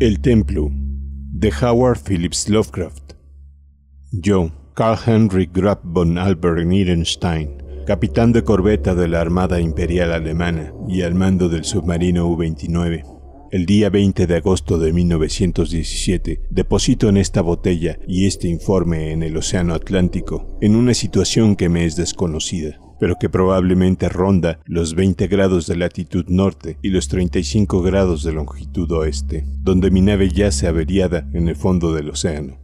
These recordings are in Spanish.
El Templo de Howard Phillips Lovecraft. Yo, Carl Henry Graf von Albert Nierenstein, capitán de corbeta de la Armada Imperial Alemana y al mando del submarino U-29. El día 20 de agosto de 1917, deposito en esta botella y este informe en el Océano Atlántico, en una situación que me es desconocida, pero que probablemente ronda los 20 grados de latitud norte y los 35 grados de longitud oeste, donde mi nave yace averiada en el fondo del océano.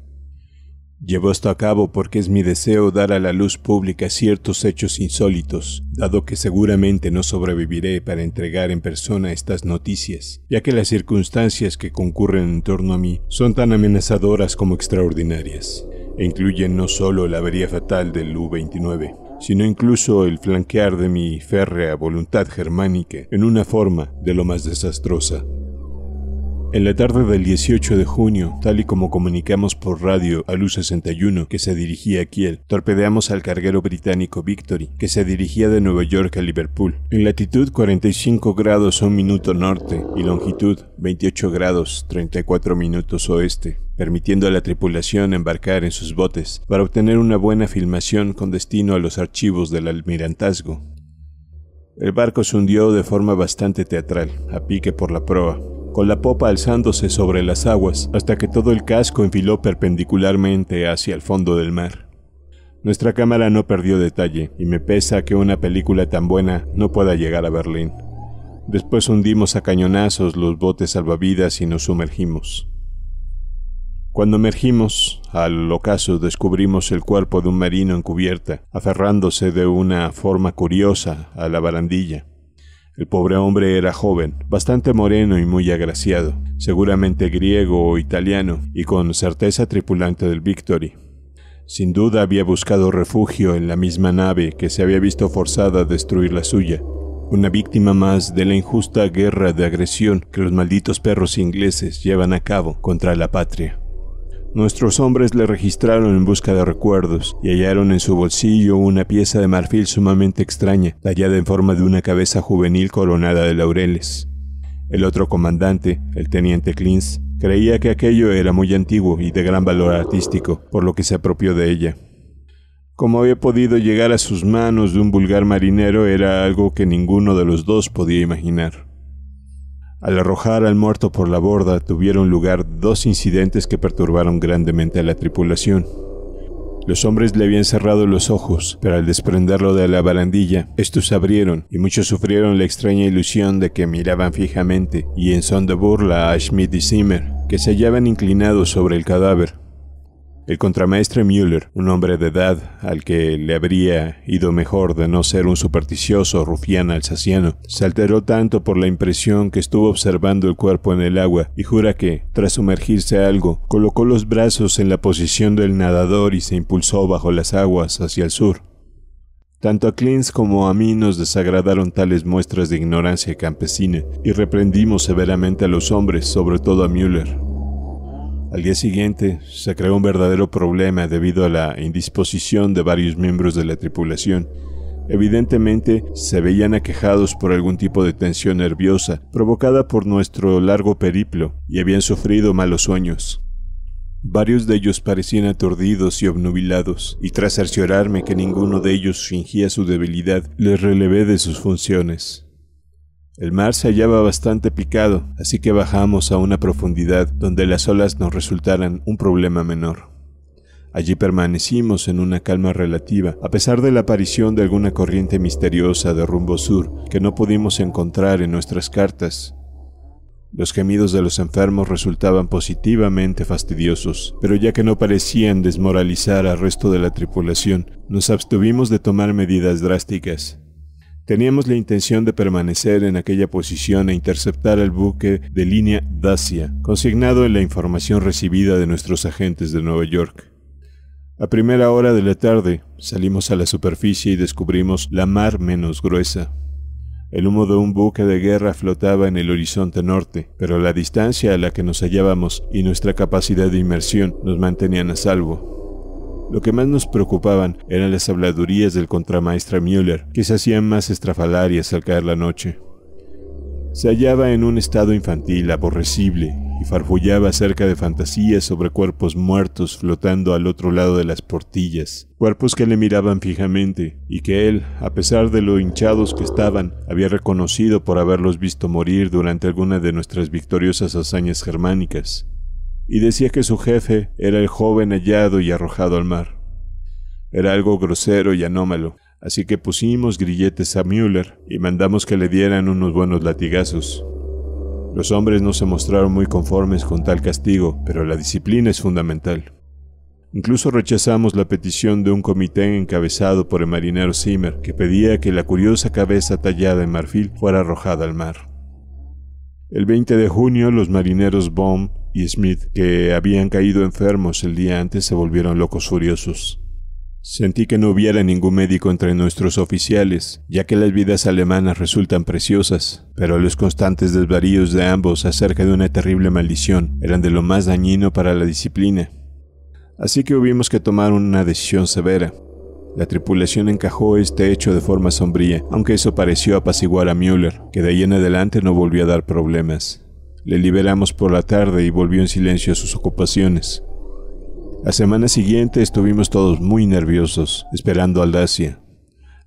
Llevo esto a cabo porque es mi deseo dar a la luz pública ciertos hechos insólitos, dado que seguramente no sobreviviré para entregar en persona estas noticias, ya que las circunstancias que concurren en torno a mí son tan amenazadoras como extraordinarias, e incluyen no solo la avería fatal del U-29, sino incluso el flanquear de mi férrea voluntad germánica en una forma de lo más desastrosa. En la tarde del 18 de junio, tal y como comunicamos por radio al U-61 que se dirigía a Kiel, torpedeamos al carguero británico Victory, que se dirigía de Nueva York a Liverpool. En latitud 45 grados 1 minuto norte y longitud 28 grados 34 minutos oeste, permitiendo a la tripulación embarcar en sus botes para obtener una buena filmación con destino a los archivos del almirantazgo. El barco se hundió de forma bastante teatral, a pique por la proa, con la popa alzándose sobre las aguas hasta que todo el casco enfiló perpendicularmente hacia el fondo del mar. Nuestra cámara no perdió detalle y me pesa que una película tan buena no pueda llegar a Berlín. Después hundimos a cañonazos los botes salvavidas y nos sumergimos. Cuando emergimos, al ocaso descubrimos el cuerpo de un marino en cubierta, aferrándose de una forma curiosa a la barandilla. El pobre hombre era joven, bastante moreno y muy agraciado, seguramente griego o italiano, y con certeza tripulante del Victory. Sin duda había buscado refugio en la misma nave que se había visto forzada a destruir la suya, una víctima más de la injusta guerra de agresión que los malditos perros ingleses llevan a cabo contra la patria. Nuestros hombres le registraron en busca de recuerdos y hallaron en su bolsillo una pieza de marfil sumamente extraña, tallada en forma de una cabeza juvenil coronada de laureles. El otro comandante, el teniente Klins, creía que aquello era muy antiguo y de gran valor artístico, por lo que se apropió de ella. Cómo había podido llegar a sus manos de un vulgar marinero era algo que ninguno de los dos podía imaginar. Al arrojar al muerto por la borda tuvieron lugar dos incidentes que perturbaron grandemente a la tripulación. Los hombres le habían cerrado los ojos, pero al desprenderlo de la barandilla, estos abrieron y muchos sufrieron la extraña ilusión de que miraban fijamente y en son de burla a Schmidt y Zimmer, que se hallaban inclinados sobre el cadáver. El contramaestre Müller, un hombre de edad al que le habría ido mejor de no ser un supersticioso rufián alsaciano, se alteró tanto por la impresión que estuvo observando el cuerpo en el agua y jura que, tras sumergirse algo, colocó los brazos en la posición del nadador y se impulsó bajo las aguas hacia el sur. Tanto a Klins como a mí nos desagradaron tales muestras de ignorancia campesina y reprendimos severamente a los hombres, sobre todo a Müller. Al día siguiente se creó un verdadero problema debido a la indisposición de varios miembros de la tripulación. Evidentemente se veían aquejados por algún tipo de tensión nerviosa provocada por nuestro largo periplo y habían sufrido malos sueños. Varios de ellos parecían aturdidos y obnubilados, y tras cerciorarme que ninguno de ellos fingía su debilidad, les relevé de sus funciones. El mar se hallaba bastante picado, así que bajamos a una profundidad donde las olas nos resultaran un problema menor. Allí permanecimos en una calma relativa, a pesar de la aparición de alguna corriente misteriosa de rumbo sur que no pudimos encontrar en nuestras cartas. Los gemidos de los enfermos resultaban positivamente fastidiosos, pero ya que no parecían desmoralizar al resto de la tripulación, nos abstuvimos de tomar medidas drásticas. Teníamos la intención de permanecer en aquella posición e interceptar el buque de línea Dacia, consignado en la información recibida de nuestros agentes de Nueva York. A primera hora de la tarde salimos a la superficie y descubrimos la mar menos gruesa. El humo de un buque de guerra flotaba en el horizonte norte, pero la distancia a la que nos hallábamos y nuestra capacidad de inmersión nos mantenían a salvo. Lo que más nos preocupaban eran las habladurías del contramaestre Müller, que se hacían más estrafalarias al caer la noche. Se hallaba en un estado infantil aborrecible y farfullaba acerca de fantasías sobre cuerpos muertos flotando al otro lado de las portillas, cuerpos que le miraban fijamente y que él, a pesar de lo hinchados que estaban, había reconocido por haberlos visto morir durante alguna de nuestras victoriosas hazañas germánicas y decía que su jefe era el joven hallado y arrojado al mar. Era algo grosero y anómalo, así que pusimos grilletes a Müller y mandamos que le dieran unos buenos latigazos. Los hombres no se mostraron muy conformes con tal castigo, pero la disciplina es fundamental. Incluso rechazamos la petición de un comité encabezado por el marinero Zimmer, que pedía que la curiosa cabeza tallada en marfil fuera arrojada al mar. El 20 de junio los marineros Baum y Smith, que habían caído enfermos el día antes, se volvieron locos furiosos. Sentí que no hubiera ningún médico entre nuestros oficiales, ya que las vidas alemanas resultan preciosas, pero los constantes desvaríos de ambos acerca de una terrible maldición eran de lo más dañino para la disciplina. Así que hubimos que tomar una decisión severa. La tripulación encajó este hecho de forma sombría, aunque eso pareció apaciguar a Müller, que de ahí en adelante no volvió a dar problemas. Le liberamos por la tarde y volvió en silencio a sus ocupaciones. La semana siguiente estuvimos todos muy nerviosos, esperando a Dacia.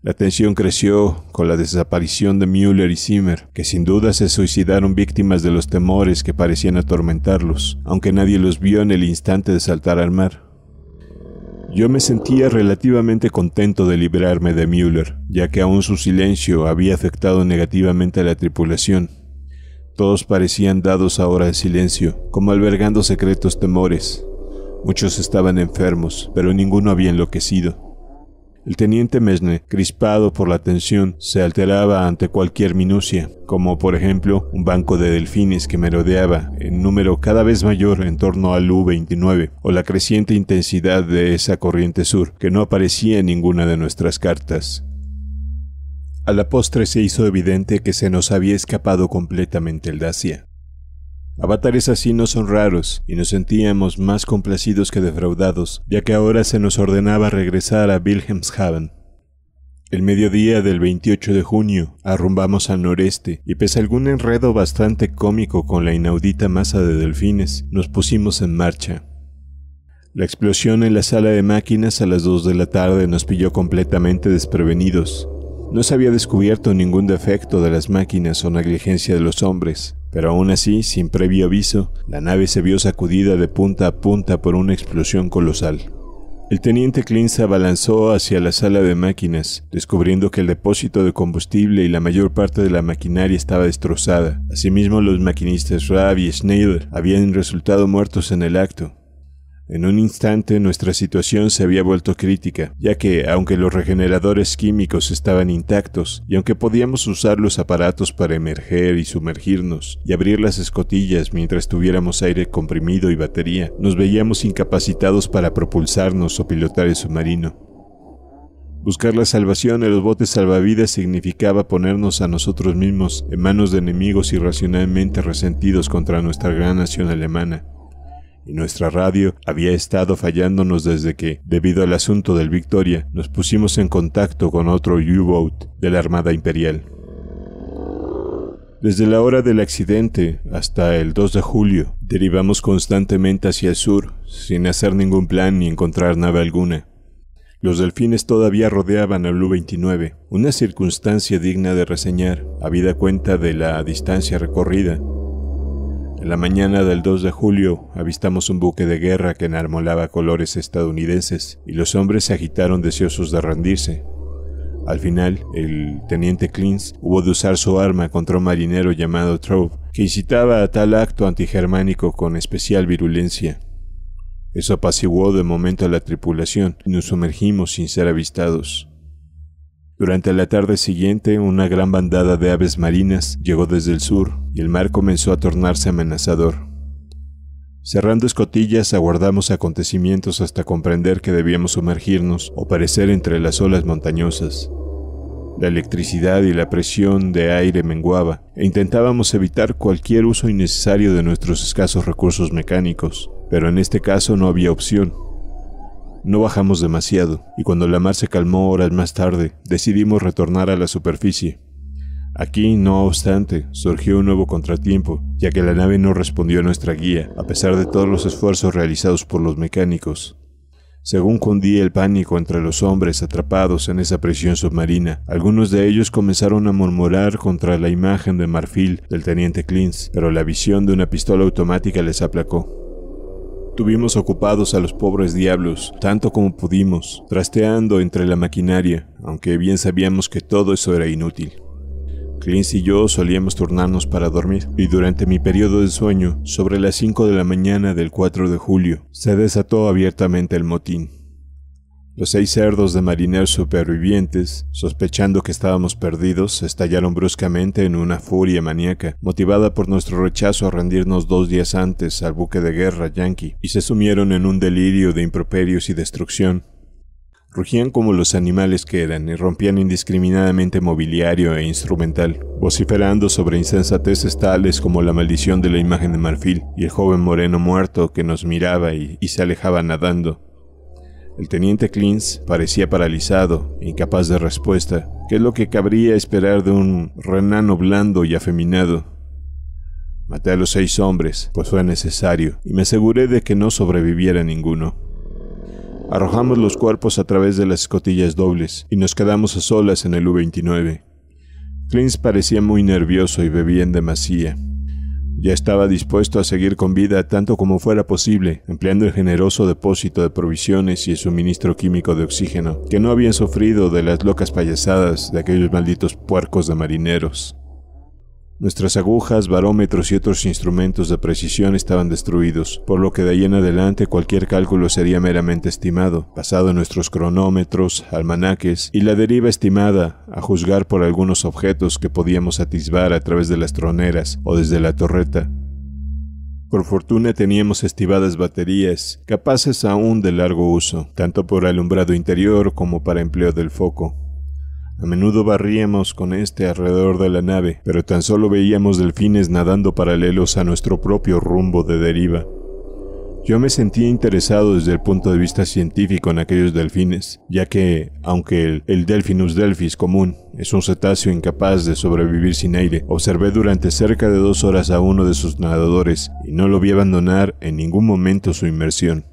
La tensión creció con la desaparición de Müller y Zimmer, que sin duda se suicidaron víctimas de los temores que parecían atormentarlos, aunque nadie los vio en el instante de saltar al mar. Yo me sentía relativamente contento de librarme de Müller, ya que aún su silencio había afectado negativamente a la tripulación, todos parecían dados ahora al silencio, como albergando secretos temores. Muchos estaban enfermos, pero ninguno había enloquecido. El teniente Mesne, crispado por la tensión, se alteraba ante cualquier minucia, como por ejemplo un banco de delfines que merodeaba en número cada vez mayor en torno al U-29, o la creciente intensidad de esa corriente sur que no aparecía en ninguna de nuestras cartas. A la postre se hizo evidente que se nos había escapado completamente el Dacia. Avatares así no son raros, y nos sentíamos más complacidos que defraudados, ya que ahora se nos ordenaba regresar a Wilhelmshaven. El mediodía del 28 de junio arrumbamos al noreste, y pese a algún enredo bastante cómico con la inaudita masa de delfines, nos pusimos en marcha. La explosión en la sala de máquinas a las 2 de la tarde nos pilló completamente desprevenidos, no se había descubierto ningún defecto de las máquinas o negligencia de los hombres, pero aún así, sin previo aviso, la nave se vio sacudida de punta a punta por una explosión colosal. El teniente Klein se abalanzó hacia la sala de máquinas, descubriendo que el depósito de combustible y la mayor parte de la maquinaria estaba destrozada. Asimismo, los maquinistas Raab y Schneider habían resultado muertos en el acto, en un instante nuestra situación se había vuelto crítica, ya que, aunque los regeneradores químicos estaban intactos, y aunque podíamos usar los aparatos para emerger y sumergirnos, y abrir las escotillas mientras tuviéramos aire comprimido y batería, nos veíamos incapacitados para propulsarnos o pilotar el submarino. Buscar la salvación en los botes salvavidas significaba ponernos a nosotros mismos en manos de enemigos irracionalmente resentidos contra nuestra gran nación alemana y nuestra radio había estado fallándonos desde que, debido al asunto del Victoria, nos pusimos en contacto con otro U-Boat de la Armada Imperial. Desde la hora del accidente hasta el 2 de julio, derivamos constantemente hacia el sur, sin hacer ningún plan ni encontrar nave alguna. Los delfines todavía rodeaban al U-29, una circunstancia digna de reseñar, habida cuenta de la distancia recorrida en la mañana del 2 de julio avistamos un buque de guerra que enarmolaba colores estadounidenses y los hombres se agitaron deseosos de rendirse. Al final, el teniente Klins hubo de usar su arma contra un marinero llamado Trove, que incitaba a tal acto antigermánico con especial virulencia. Eso apaciguó de momento a la tripulación y nos sumergimos sin ser avistados. Durante la tarde siguiente, una gran bandada de aves marinas llegó desde el sur y el mar comenzó a tornarse amenazador. Cerrando escotillas, aguardamos acontecimientos hasta comprender que debíamos sumergirnos o perecer entre las olas montañosas. La electricidad y la presión de aire menguaba e intentábamos evitar cualquier uso innecesario de nuestros escasos recursos mecánicos, pero en este caso no había opción. No bajamos demasiado, y cuando la mar se calmó horas más tarde, decidimos retornar a la superficie. Aquí, no obstante, surgió un nuevo contratiempo, ya que la nave no respondió a nuestra guía, a pesar de todos los esfuerzos realizados por los mecánicos. Según cundía el pánico entre los hombres atrapados en esa prisión submarina, algunos de ellos comenzaron a murmurar contra la imagen de marfil del teniente Klintz, pero la visión de una pistola automática les aplacó. Tuvimos ocupados a los pobres diablos, tanto como pudimos, trasteando entre la maquinaria, aunque bien sabíamos que todo eso era inútil. Clint y yo solíamos turnarnos para dormir, y durante mi periodo de sueño, sobre las 5 de la mañana del 4 de julio, se desató abiertamente el motín. Los seis cerdos de marineros supervivientes, sospechando que estábamos perdidos, estallaron bruscamente en una furia maníaca, motivada por nuestro rechazo a rendirnos dos días antes al buque de guerra yankee, y se sumieron en un delirio de improperios y destrucción, Rugían como los animales que eran y rompían indiscriminadamente mobiliario e instrumental, vociferando sobre insensateces tales como la maldición de la imagen de marfil y el joven moreno muerto que nos miraba y, se alejaba nadando. El teniente Klins parecía paralizado, incapaz de respuesta, que es lo que cabría esperar de un renano blando y afeminado. Maté a los seis hombres, pues fue necesario, y me aseguré de que no sobreviviera ninguno. Arrojamos los cuerpos a través de las escotillas dobles y nos quedamos a solas en el U-29. Clint parecía muy nervioso y bebía en demasía. Ya estaba dispuesto a seguir con vida tanto como fuera posible, empleando el generoso depósito de provisiones y el suministro químico de oxígeno, que no habían sufrido de las locas payasadas de aquellos malditos puercos de marineros. Nuestras agujas, barómetros y otros instrumentos de precisión estaban destruidos, por lo que de ahí en adelante cualquier cálculo sería meramente estimado, basado en nuestros cronómetros, almanaques y la deriva estimada, a juzgar por algunos objetos que podíamos atisbar a través de las troneras o desde la torreta. Por fortuna teníamos estivadas baterías, capaces aún de largo uso, tanto por alumbrado interior como para empleo del foco. A menudo barríamos con este alrededor de la nave, pero tan solo veíamos delfines nadando paralelos a nuestro propio rumbo de deriva. Yo me sentía interesado desde el punto de vista científico en aquellos delfines, ya que, aunque el, el, Delphinus delphis común es un cetáceo incapaz de sobrevivir sin aire, observé durante cerca de dos horas a uno de sus nadadores y no lo vi abandonar en ningún momento su inmersión.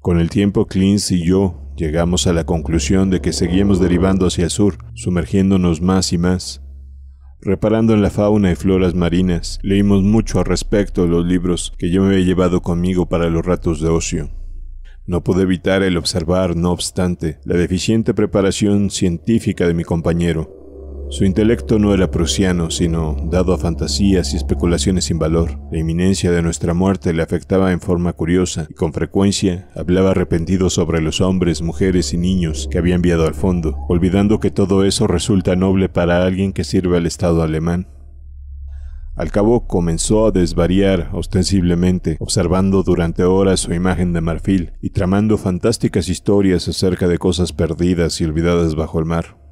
Con el tiempo, Clint y yo Llegamos a la conclusión de que seguíamos derivando hacia el sur, sumergiéndonos más y más. Reparando en la fauna y floras marinas, leímos mucho al respecto los libros que yo me había llevado conmigo para los ratos de ocio. No pude evitar el observar, no obstante, la deficiente preparación científica de mi compañero, su intelecto no era prusiano, sino dado a fantasías y especulaciones sin valor. La inminencia de nuestra muerte le afectaba en forma curiosa y con frecuencia hablaba arrepentido sobre los hombres, mujeres y niños que había enviado al fondo, olvidando que todo eso resulta noble para alguien que sirve al Estado alemán. Al cabo comenzó a desvariar ostensiblemente, observando durante horas su imagen de marfil y tramando fantásticas historias acerca de cosas perdidas y olvidadas bajo el mar.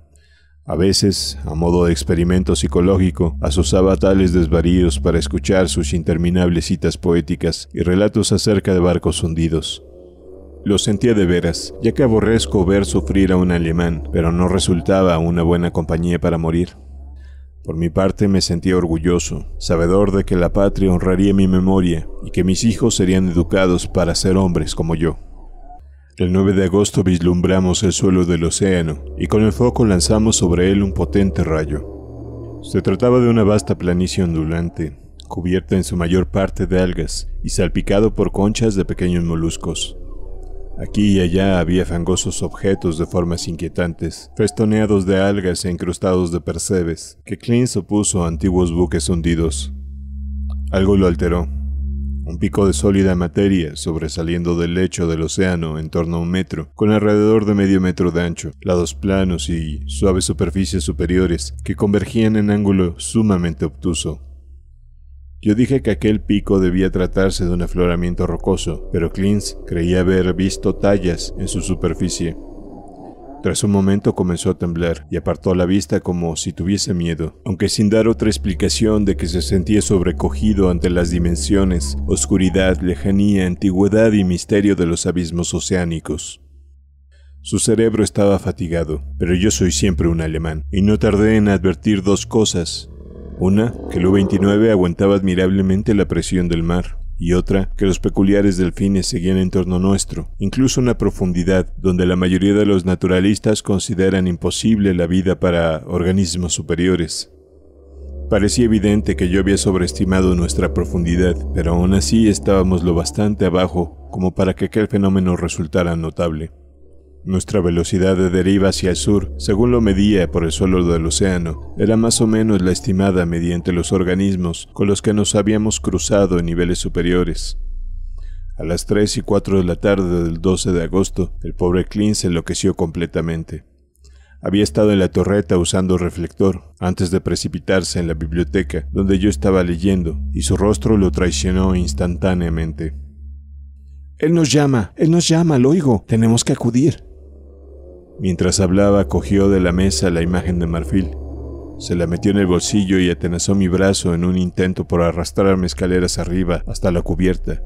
A veces, a modo de experimento psicológico, asosaba tales desvaríos para escuchar sus interminables citas poéticas y relatos acerca de barcos hundidos. Lo sentía de veras, ya que aborrezco ver sufrir a un alemán, pero no resultaba una buena compañía para morir. Por mi parte me sentía orgulloso, sabedor de que la patria honraría mi memoria y que mis hijos serían educados para ser hombres como yo. El 9 de agosto vislumbramos el suelo del océano y con el foco lanzamos sobre él un potente rayo. Se trataba de una vasta planicie ondulante, cubierta en su mayor parte de algas y salpicado por conchas de pequeños moluscos. Aquí y allá había fangosos objetos de formas inquietantes, festoneados de algas e incrustados de percebes, que Clint opuso a antiguos buques hundidos. Algo lo alteró, un pico de sólida materia sobresaliendo del lecho del océano en torno a un metro, con alrededor de medio metro de ancho, lados planos y suaves superficies superiores que convergían en ángulo sumamente obtuso. Yo dije que aquel pico debía tratarse de un afloramiento rocoso, pero Klintz creía haber visto tallas en su superficie. Tras un momento comenzó a temblar y apartó la vista como si tuviese miedo, aunque sin dar otra explicación de que se sentía sobrecogido ante las dimensiones, oscuridad, lejanía, antigüedad y misterio de los abismos oceánicos. Su cerebro estaba fatigado, pero yo soy siempre un alemán, y no tardé en advertir dos cosas. Una, que el U-29 aguantaba admirablemente la presión del mar, y otra, que los peculiares delfines seguían en torno nuestro, incluso una profundidad donde la mayoría de los naturalistas consideran imposible la vida para organismos superiores. Parecía evidente que yo había sobreestimado nuestra profundidad, pero aún así estábamos lo bastante abajo como para que aquel fenómeno resultara notable. Nuestra velocidad de deriva hacia el sur, según lo medía por el suelo del océano, era más o menos la estimada mediante los organismos con los que nos habíamos cruzado en niveles superiores. A las 3 y 4 de la tarde del 12 de agosto, el pobre Klein se enloqueció completamente. Había estado en la torreta usando reflector antes de precipitarse en la biblioteca donde yo estaba leyendo, y su rostro lo traicionó instantáneamente. Él nos llama, él nos llama, lo oigo, tenemos que acudir. Mientras hablaba, cogió de la mesa la imagen de marfil. Se la metió en el bolsillo y atenazó mi brazo en un intento por arrastrarme escaleras arriba hasta la cubierta.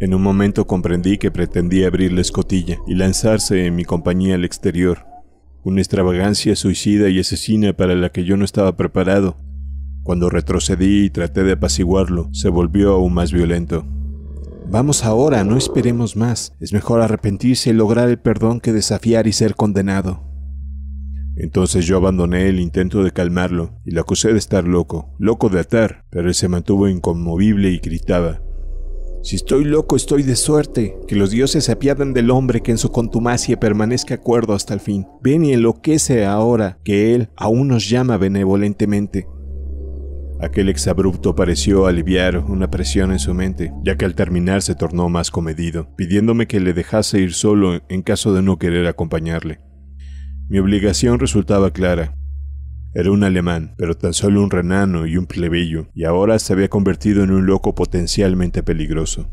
En un momento comprendí que pretendía abrir la escotilla y lanzarse en mi compañía al exterior. Una extravagancia suicida y asesina para la que yo no estaba preparado. Cuando retrocedí y traté de apaciguarlo, se volvió aún más violento. Vamos ahora, no esperemos más. Es mejor arrepentirse y lograr el perdón que desafiar y ser condenado. Entonces yo abandoné el intento de calmarlo y lo acusé de estar loco, loco de atar, pero él se mantuvo inconmovible y gritaba. Si estoy loco, estoy de suerte. Que los dioses se apiaden del hombre que en su contumacia permanezca acuerdo hasta el fin. Ven y enloquece ahora que él aún nos llama benevolentemente. Aquel exabrupto pareció aliviar una presión en su mente, ya que al terminar se tornó más comedido, pidiéndome que le dejase ir solo en caso de no querer acompañarle. Mi obligación resultaba clara. Era un alemán, pero tan solo un renano y un plebeyo, y ahora se había convertido en un loco potencialmente peligroso.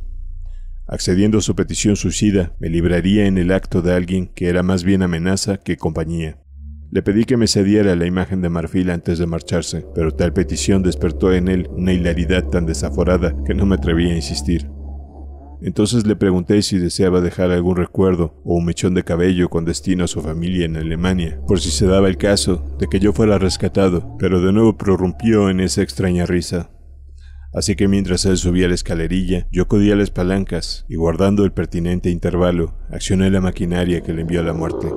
Accediendo a su petición suicida, me libraría en el acto de alguien que era más bien amenaza que compañía. Le pedí que me cediera la imagen de marfil antes de marcharse, pero tal petición despertó en él una hilaridad tan desaforada que no me atreví a insistir. Entonces le pregunté si deseaba dejar algún recuerdo o un mechón de cabello con destino a su familia en Alemania, por si se daba el caso de que yo fuera rescatado, pero de nuevo prorrumpió en esa extraña risa. Así que mientras él subía la escalerilla, yo acudía las palancas y guardando el pertinente intervalo, accioné la maquinaria que le envió a la muerte.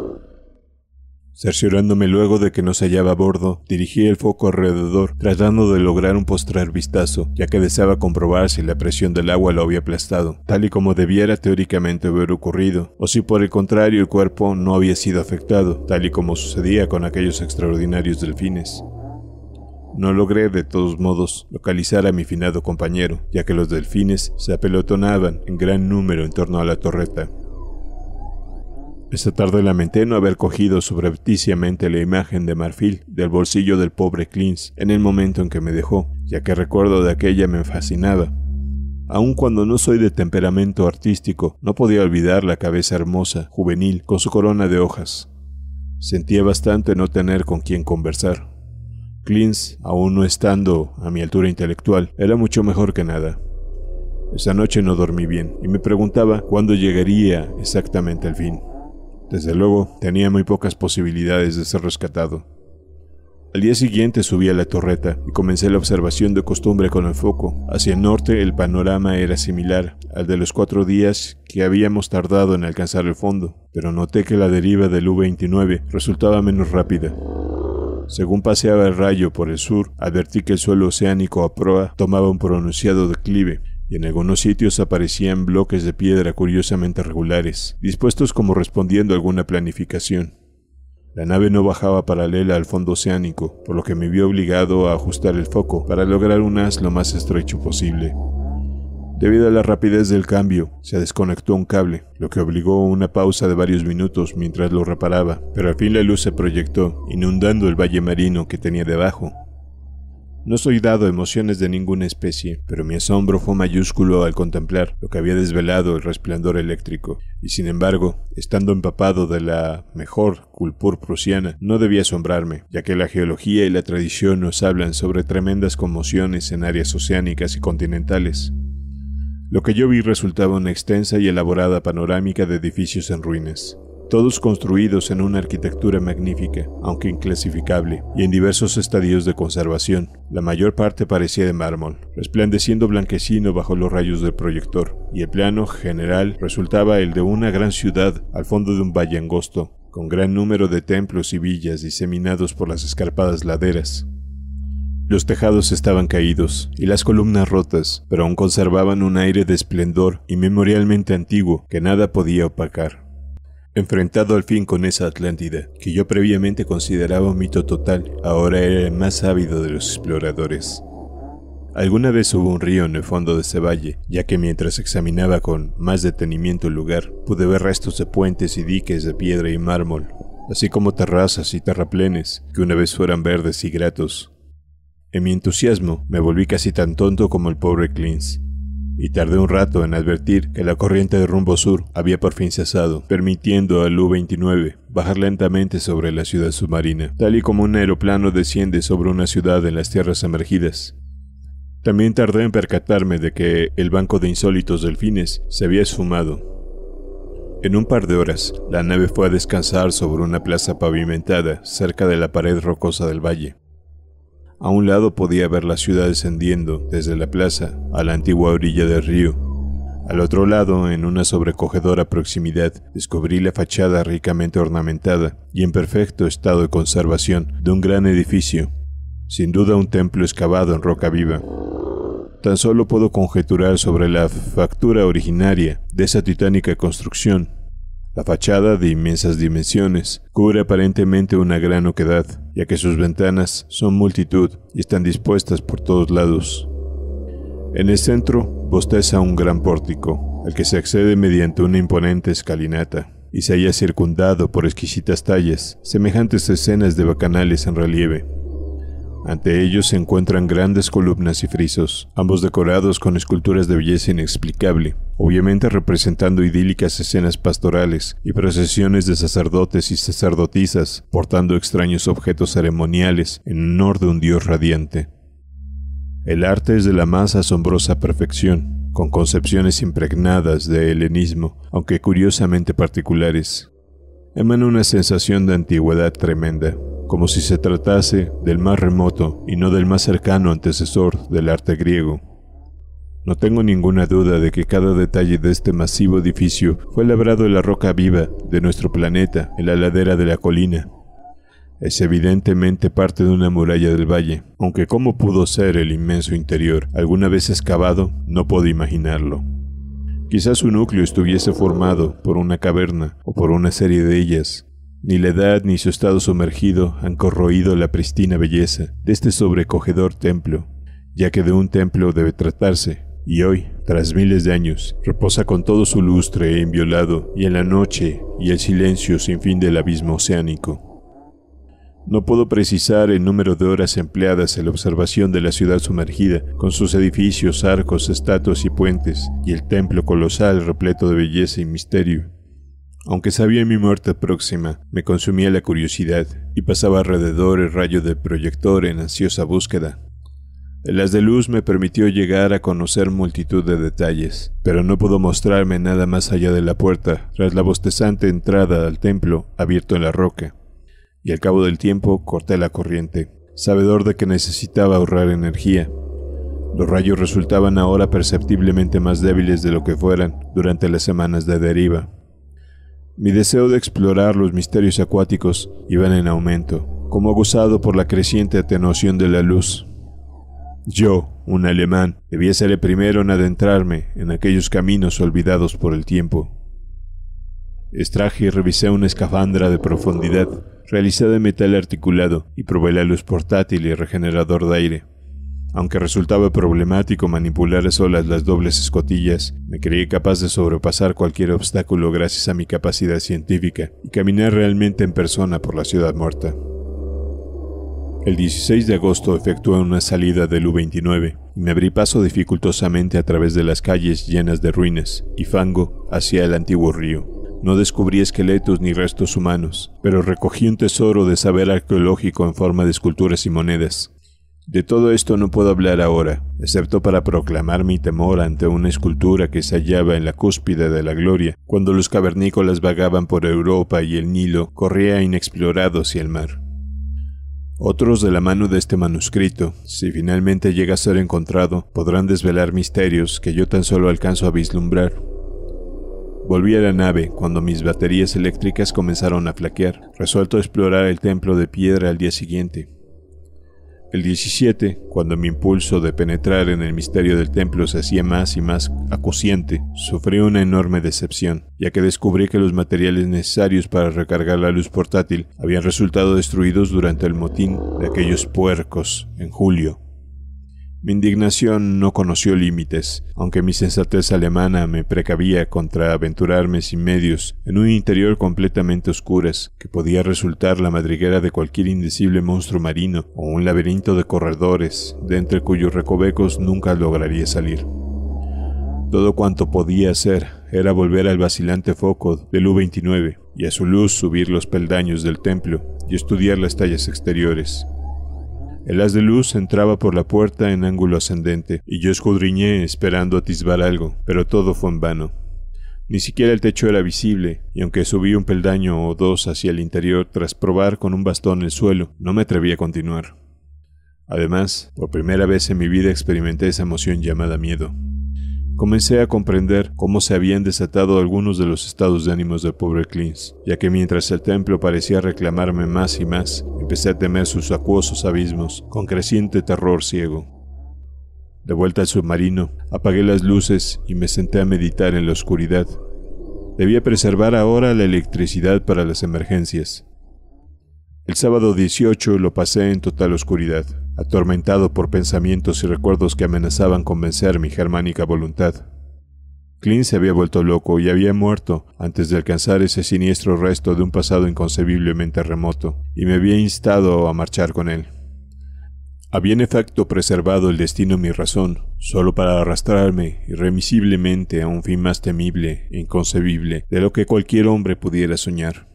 Cerciorándome luego de que no se hallaba a bordo, dirigí el foco alrededor, tratando de lograr un postrer vistazo, ya que deseaba comprobar si la presión del agua lo había aplastado, tal y como debiera teóricamente haber ocurrido, o si por el contrario el cuerpo no había sido afectado, tal y como sucedía con aquellos extraordinarios delfines. No logré, de todos modos, localizar a mi finado compañero, ya que los delfines se apelotonaban en gran número en torno a la torreta, esta tarde lamenté no haber cogido subrepticiamente la imagen de marfil del bolsillo del pobre Klins en el momento en que me dejó, ya que recuerdo de aquella me fascinaba. Aun cuando no soy de temperamento artístico, no podía olvidar la cabeza hermosa, juvenil, con su corona de hojas. Sentía bastante no tener con quien conversar. Klins, aún no estando a mi altura intelectual, era mucho mejor que nada. Esa noche no dormí bien y me preguntaba cuándo llegaría exactamente el fin. Desde luego, tenía muy pocas posibilidades de ser rescatado. Al día siguiente subí a la torreta y comencé la observación de costumbre con el foco. Hacia el norte el panorama era similar al de los cuatro días que habíamos tardado en alcanzar el fondo, pero noté que la deriva del U-29 resultaba menos rápida. Según paseaba el rayo por el sur, advertí que el suelo oceánico a proa tomaba un pronunciado declive y en algunos sitios aparecían bloques de piedra curiosamente regulares, dispuestos como respondiendo a alguna planificación. La nave no bajaba paralela al fondo oceánico, por lo que me vi obligado a ajustar el foco para lograr un haz lo más estrecho posible. Debido a la rapidez del cambio, se desconectó un cable, lo que obligó a una pausa de varios minutos mientras lo reparaba, pero al fin la luz se proyectó, inundando el valle marino que tenía debajo. No soy dado a emociones de ninguna especie, pero mi asombro fue mayúsculo al contemplar lo que había desvelado el resplandor eléctrico, y sin embargo, estando empapado de la mejor culpur prusiana, no debía asombrarme, ya que la geología y la tradición nos hablan sobre tremendas conmociones en áreas oceánicas y continentales. Lo que yo vi resultaba una extensa y elaborada panorámica de edificios en ruinas, todos construidos en una arquitectura magnífica, aunque inclasificable, y en diversos estadios de conservación. La mayor parte parecía de mármol, resplandeciendo blanquecino bajo los rayos del proyector, y el plano general resultaba el de una gran ciudad al fondo de un valle angosto, con gran número de templos y villas diseminados por las escarpadas laderas. Los tejados estaban caídos y las columnas rotas, pero aún conservaban un aire de esplendor inmemorialmente antiguo que nada podía opacar. Enfrentado al fin con esa Atlántida, que yo previamente consideraba un mito total, ahora era el más ávido de los exploradores. Alguna vez hubo un río en el fondo de ese valle, ya que mientras examinaba con más detenimiento el lugar, pude ver restos de puentes y diques de piedra y mármol, así como terrazas y terraplenes que una vez fueran verdes y gratos. En mi entusiasmo me volví casi tan tonto como el pobre Clins, y tardé un rato en advertir que la corriente de rumbo sur había por fin cesado, permitiendo al U-29 bajar lentamente sobre la ciudad submarina, tal y como un aeroplano desciende sobre una ciudad en las tierras emergidas. También tardé en percatarme de que el banco de insólitos delfines se había esfumado. En un par de horas, la nave fue a descansar sobre una plaza pavimentada cerca de la pared rocosa del valle. A un lado podía ver la ciudad descendiendo desde la plaza a la antigua orilla del río. Al otro lado, en una sobrecogedora proximidad, descubrí la fachada ricamente ornamentada y en perfecto estado de conservación de un gran edificio, sin duda un templo excavado en roca viva. Tan solo puedo conjeturar sobre la factura originaria de esa titánica construcción la fachada, de inmensas dimensiones, cubre aparentemente una gran oquedad, ya que sus ventanas son multitud y están dispuestas por todos lados. En el centro bosteza un gran pórtico, al que se accede mediante una imponente escalinata, y se halla circundado por exquisitas tallas, semejantes a escenas de bacanales en relieve. Ante ellos se encuentran grandes columnas y frisos, ambos decorados con esculturas de belleza inexplicable, obviamente representando idílicas escenas pastorales y procesiones de sacerdotes y sacerdotisas portando extraños objetos ceremoniales en honor de un dios radiante. El arte es de la más asombrosa perfección, con concepciones impregnadas de helenismo, aunque curiosamente particulares. Emana una sensación de antigüedad tremenda, como si se tratase del más remoto y no del más cercano antecesor del arte griego. No tengo ninguna duda de que cada detalle de este masivo edificio fue labrado en la roca viva de nuestro planeta, en la ladera de la colina. Es evidentemente parte de una muralla del valle, aunque cómo pudo ser el inmenso interior alguna vez excavado, no puedo imaginarlo. Quizás su núcleo estuviese formado por una caverna o por una serie de ellas, ni la edad ni su estado sumergido han corroído la pristina belleza de este sobrecogedor templo, ya que de un templo debe tratarse, y hoy, tras miles de años, reposa con todo su lustre e inviolado, y en la noche y el silencio sin fin del abismo oceánico. No puedo precisar el número de horas empleadas en la observación de la ciudad sumergida, con sus edificios, arcos, estatuas y puentes, y el templo colosal repleto de belleza y misterio. Aunque sabía mi muerte próxima, me consumía la curiosidad y pasaba alrededor el rayo del proyector en ansiosa búsqueda. El haz de luz me permitió llegar a conocer multitud de detalles, pero no pudo mostrarme nada más allá de la puerta, tras la bostezante entrada al templo abierto en la roca. Y al cabo del tiempo corté la corriente, sabedor de que necesitaba ahorrar energía. Los rayos resultaban ahora perceptiblemente más débiles de lo que fueran durante las semanas de deriva. Mi deseo de explorar los misterios acuáticos iba en aumento, como aguzado por la creciente atenuación de la luz. Yo, un alemán, debía ser el primero en adentrarme en aquellos caminos olvidados por el tiempo. Extraje y revisé una escafandra de profundidad, realizada en metal articulado, y probé la luz portátil y regenerador de aire. Aunque resultaba problemático manipular a solas las dobles escotillas, me creí capaz de sobrepasar cualquier obstáculo gracias a mi capacidad científica y caminar realmente en persona por la ciudad muerta. El 16 de agosto efectué una salida del U-29 y me abrí paso dificultosamente a través de las calles llenas de ruinas y fango hacia el antiguo río. No descubrí esqueletos ni restos humanos, pero recogí un tesoro de saber arqueológico en forma de esculturas y monedas. De todo esto no puedo hablar ahora, excepto para proclamar mi temor ante una escultura que se hallaba en la cúspide de la gloria, cuando los cavernícolas vagaban por Europa y el Nilo corría inexplorado hacia el mar. Otros de la mano de este manuscrito, si finalmente llega a ser encontrado, podrán desvelar misterios que yo tan solo alcanzo a vislumbrar. Volví a la nave cuando mis baterías eléctricas comenzaron a flaquear, resuelto a explorar el templo de piedra al día siguiente. El 17, cuando mi impulso de penetrar en el misterio del templo se hacía más y más acuciente, sufrí una enorme decepción, ya que descubrí que los materiales necesarios para recargar la luz portátil habían resultado destruidos durante el motín de aquellos puercos en julio. Mi indignación no conoció límites, aunque mi sensatez alemana me precavía contra aventurarme sin medios en un interior completamente oscuras, que podía resultar la madriguera de cualquier indecible monstruo marino o un laberinto de corredores, de entre cuyos recovecos nunca lograría salir. Todo cuanto podía hacer era volver al vacilante foco del U-29 y a su luz subir los peldaños del templo y estudiar las tallas exteriores. El haz de luz entraba por la puerta en ángulo ascendente, y yo escudriñé esperando atisbar algo, pero todo fue en vano. Ni siquiera el techo era visible, y aunque subí un peldaño o dos hacia el interior tras probar con un bastón el suelo, no me atreví a continuar. Además, por primera vez en mi vida experimenté esa emoción llamada miedo. Comencé a comprender cómo se habían desatado algunos de los estados de ánimos del pobre Clins, ya que mientras el templo parecía reclamarme más y más, empecé a temer sus acuosos abismos con creciente terror ciego. De vuelta al submarino, apagué las luces y me senté a meditar en la oscuridad. Debía preservar ahora la electricidad para las emergencias. El sábado 18 lo pasé en total oscuridad atormentado por pensamientos y recuerdos que amenazaban convencer mi germánica voluntad. Clint se había vuelto loco y había muerto antes de alcanzar ese siniestro resto de un pasado inconcebiblemente remoto, y me había instado a marchar con él. Había en efecto preservado el destino mi razón, solo para arrastrarme irremisiblemente a un fin más temible e inconcebible de lo que cualquier hombre pudiera soñar.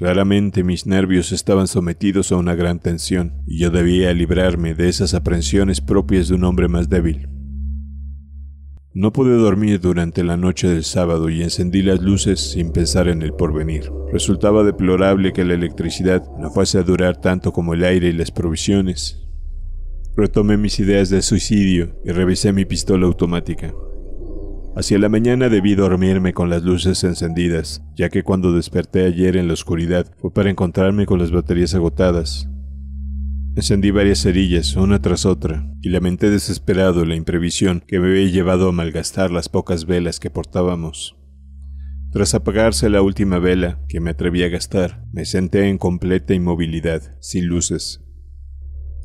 Claramente mis nervios estaban sometidos a una gran tensión, y yo debía librarme de esas aprensiones propias de un hombre más débil. No pude dormir durante la noche del sábado y encendí las luces sin pensar en el porvenir. Resultaba deplorable que la electricidad no fuese a durar tanto como el aire y las provisiones. Retomé mis ideas de suicidio y revisé mi pistola automática. Hacia la mañana debí dormirme con las luces encendidas, ya que cuando desperté ayer en la oscuridad fue para encontrarme con las baterías agotadas. Encendí varias cerillas, una tras otra, y lamenté desesperado la imprevisión que me había llevado a malgastar las pocas velas que portábamos. Tras apagarse la última vela que me atreví a gastar, me senté en completa inmovilidad, sin luces.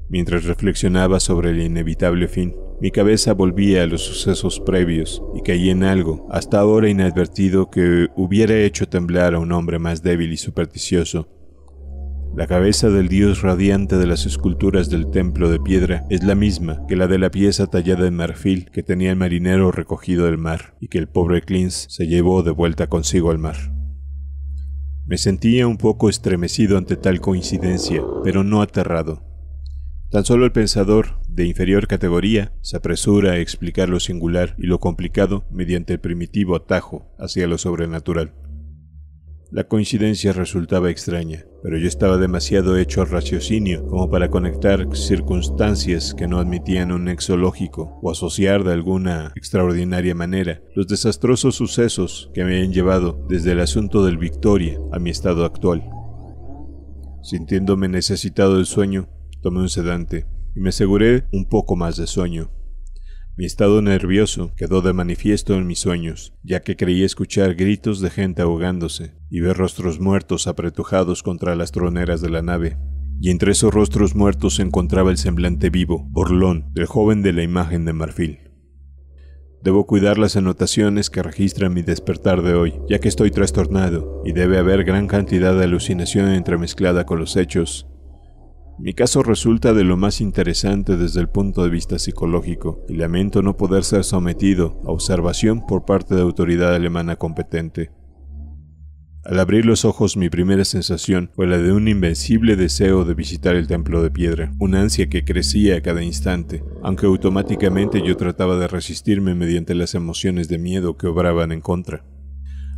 Mientras reflexionaba sobre el inevitable fin, mi cabeza volvía a los sucesos previos y caí en algo, hasta ahora inadvertido, que hubiera hecho temblar a un hombre más débil y supersticioso. La cabeza del dios radiante de las esculturas del templo de piedra es la misma que la de la pieza tallada en marfil que tenía el marinero recogido del mar y que el pobre Clins se llevó de vuelta consigo al mar. Me sentía un poco estremecido ante tal coincidencia, pero no aterrado. Tan solo el pensador de inferior categoría se apresura a explicar lo singular y lo complicado mediante el primitivo atajo hacia lo sobrenatural. La coincidencia resultaba extraña, pero yo estaba demasiado hecho al raciocinio como para conectar circunstancias que no admitían un nexo lógico o asociar de alguna extraordinaria manera los desastrosos sucesos que me habían llevado desde el asunto del Victoria a mi estado actual. Sintiéndome necesitado del sueño, Tomé un sedante y me aseguré un poco más de sueño. Mi estado nervioso quedó de manifiesto en mis sueños, ya que creí escuchar gritos de gente ahogándose y ver rostros muertos apretujados contra las troneras de la nave. Y entre esos rostros muertos se encontraba el semblante vivo, burlón, del joven de la imagen de marfil. Debo cuidar las anotaciones que registran mi despertar de hoy, ya que estoy trastornado y debe haber gran cantidad de alucinación entremezclada con los hechos Mi caso resulta de lo más interesante desde el punto de vista psicológico y lamento no poder ser sometido a observación por parte de autoridad alemana competente. Al abrir los ojos mi primera sensación fue la de un invencible deseo de visitar el templo de piedra, una ansia que crecía a cada instante, aunque automáticamente yo trataba de resistirme mediante las emociones de miedo que obraban en contra.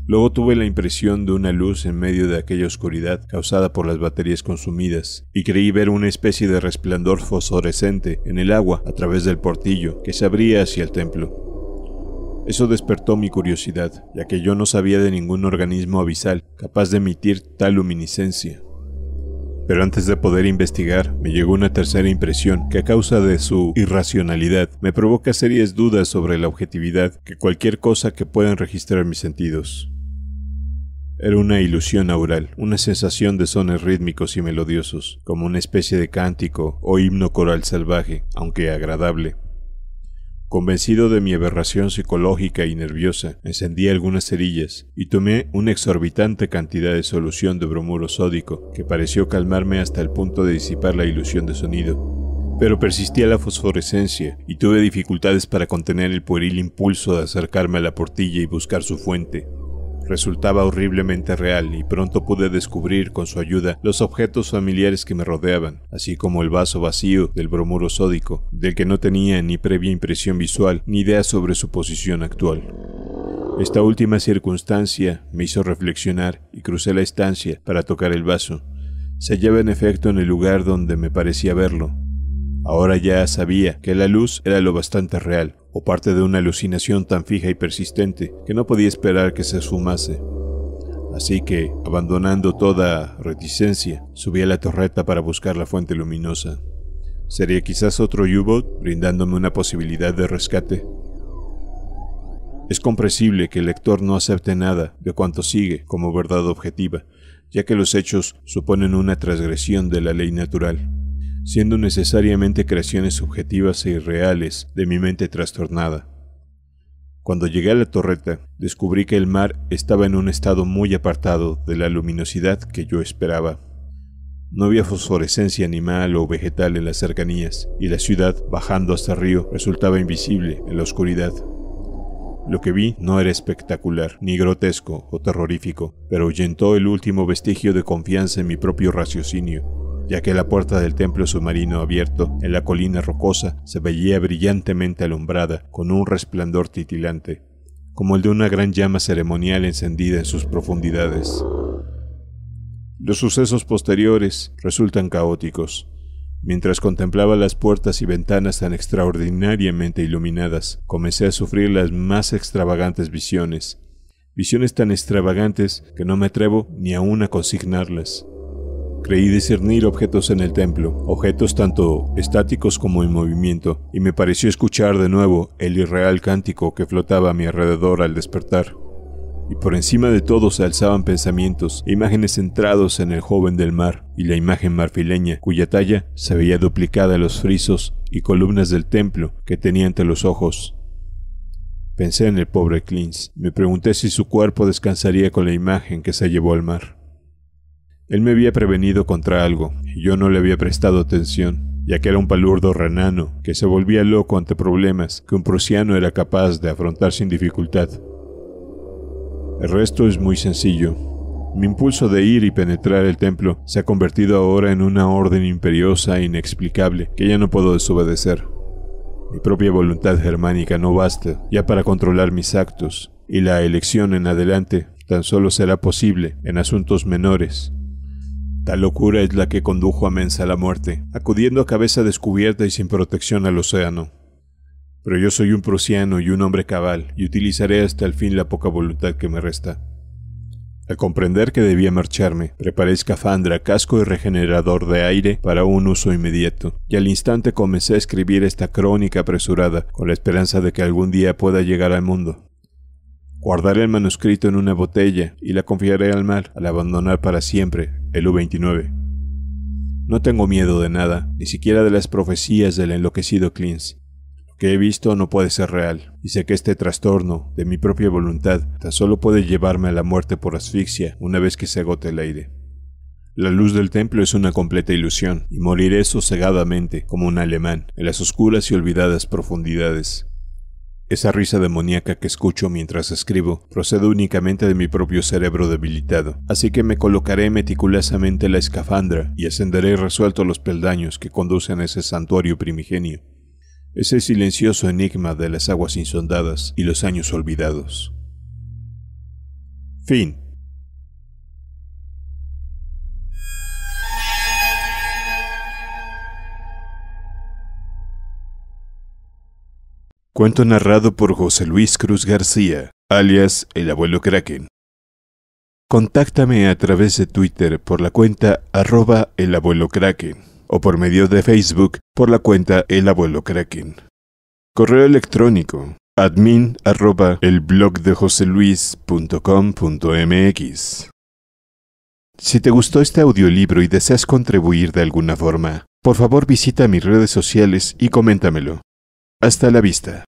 Luego tuve la impresión de una luz en medio de aquella oscuridad causada por las baterías consumidas, y creí ver una especie de resplandor fosforescente en el agua a través del portillo que se abría hacia el templo. Eso despertó mi curiosidad, ya que yo no sabía de ningún organismo abisal capaz de emitir tal luminiscencia. Pero antes de poder investigar, me llegó una tercera impresión que a causa de su irracionalidad me provoca serias dudas sobre la objetividad que cualquier cosa que puedan registrar mis sentidos. Era una ilusión aural, una sensación de sones rítmicos y melodiosos, como una especie de cántico o himno coral salvaje, aunque agradable, Convencido de mi aberración psicológica y nerviosa, encendí algunas cerillas y tomé una exorbitante cantidad de solución de bromuro sódico que pareció calmarme hasta el punto de disipar la ilusión de sonido. Pero persistía la fosforescencia y tuve dificultades para contener el pueril impulso de acercarme a la portilla y buscar su fuente resultaba horriblemente real y pronto pude descubrir con su ayuda los objetos familiares que me rodeaban, así como el vaso vacío del bromuro sódico, del que no tenía ni previa impresión visual ni idea sobre su posición actual. Esta última circunstancia me hizo reflexionar y crucé la estancia para tocar el vaso. Se hallaba en efecto en el lugar donde me parecía verlo. Ahora ya sabía que la luz era lo bastante real, o parte de una alucinación tan fija y persistente que no podía esperar que se esfumase. Así que, abandonando toda reticencia, subí a la torreta para buscar la fuente luminosa. ¿Sería quizás otro U-Boat brindándome una posibilidad de rescate? Es comprensible que el lector no acepte nada de cuanto sigue como verdad objetiva, ya que los hechos suponen una transgresión de la ley natural siendo necesariamente creaciones subjetivas e irreales de mi mente trastornada. Cuando llegué a la torreta, descubrí que el mar estaba en un estado muy apartado de la luminosidad que yo esperaba. No había fosforescencia animal o vegetal en las cercanías, y la ciudad, bajando hasta el río, resultaba invisible en la oscuridad. Lo que vi no era espectacular, ni grotesco o terrorífico, pero ahuyentó el último vestigio de confianza en mi propio raciocinio ya que la puerta del templo submarino abierto en la colina rocosa se veía brillantemente alumbrada con un resplandor titilante, como el de una gran llama ceremonial encendida en sus profundidades. Los sucesos posteriores resultan caóticos. Mientras contemplaba las puertas y ventanas tan extraordinariamente iluminadas, comencé a sufrir las más extravagantes visiones, visiones tan extravagantes que no me atrevo ni aún a consignarlas. Creí discernir objetos en el templo, objetos tanto estáticos como en movimiento, y me pareció escuchar de nuevo el irreal cántico que flotaba a mi alrededor al despertar. Y por encima de todo se alzaban pensamientos imágenes centrados en el joven del mar y la imagen marfileña, cuya talla se veía duplicada en los frisos y columnas del templo que tenía ante los ojos. Pensé en el pobre Klins. Me pregunté si su cuerpo descansaría con la imagen que se llevó al mar. Él me había prevenido contra algo, y yo no le había prestado atención, ya que era un palurdo renano que se volvía loco ante problemas que un prusiano era capaz de afrontar sin dificultad. El resto es muy sencillo. Mi impulso de ir y penetrar el templo se ha convertido ahora en una orden imperiosa e inexplicable que ya no puedo desobedecer. Mi propia voluntad germánica no basta ya para controlar mis actos, y la elección en adelante tan solo será posible en asuntos menores Tal locura es la que condujo a Mensa a la muerte, acudiendo a cabeza descubierta y sin protección al océano. Pero yo soy un prusiano y un hombre cabal, y utilizaré hasta el fin la poca voluntad que me resta. Al comprender que debía marcharme, preparé escafandra, casco y regenerador de aire para un uso inmediato, y al instante comencé a escribir esta crónica apresurada, con la esperanza de que algún día pueda llegar al mundo. Guardaré el manuscrito en una botella y la confiaré al mar al abandonar para siempre el U-29. No tengo miedo de nada, ni siquiera de las profecías del enloquecido Klins. Lo que he visto no puede ser real, y sé que este trastorno de mi propia voluntad tan solo puede llevarme a la muerte por asfixia una vez que se agote el aire. La luz del templo es una completa ilusión, y moriré sosegadamente, como un alemán, en las oscuras y olvidadas profundidades. Esa risa demoníaca que escucho mientras escribo procede únicamente de mi propio cerebro debilitado, así que me colocaré meticulosamente la escafandra y ascenderé resuelto los peldaños que conducen a ese santuario primigenio, ese silencioso enigma de las aguas insondadas y los años olvidados. Fin. Cuento narrado por José Luis Cruz García, alias El Abuelo Kraken. Contáctame a través de Twitter por la cuenta arroba El Abuelo Kraken o por medio de Facebook por la cuenta El Abuelo Kraken. Correo electrónico admin arroba el blog de. Si te gustó este audiolibro y deseas contribuir de alguna forma, por favor visita mis redes sociales y coméntamelo. Hasta la vista.